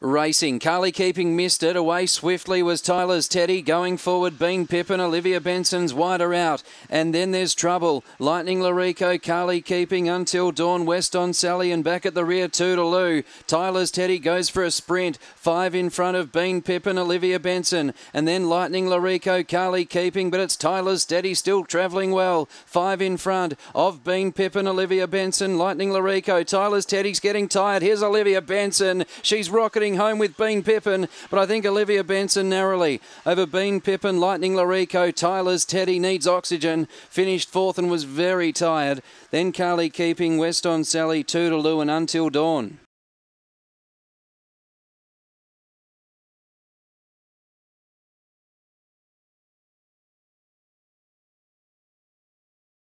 Racing, Carly keeping missed it. Away swiftly was Tyler's Teddy. Going forward, Bean Pippin, Olivia Benson's wider out. And then there's trouble. Lightning Larico, Carly keeping until dawn. West on Sally and back at the rear, Toodaloo. Tyler's Teddy goes for a sprint. Five in front of Bean Pippin, Olivia Benson. And then Lightning Larico, Carly keeping, but it's Tyler's Teddy still travelling well. Five in front of Bean Pippin, Olivia Benson, Lightning Larico. Tyler's Teddy's getting tired. Here's Olivia Benson. She's rocketing home with Bean Pippin, but I think Olivia Benson narrowly over Bean Pippin, Lightning Larico, Tyler's Teddy needs oxygen. Finished fourth and was very tired. Then Carly keeping West on Sally, Toodaloo and Until Dawn.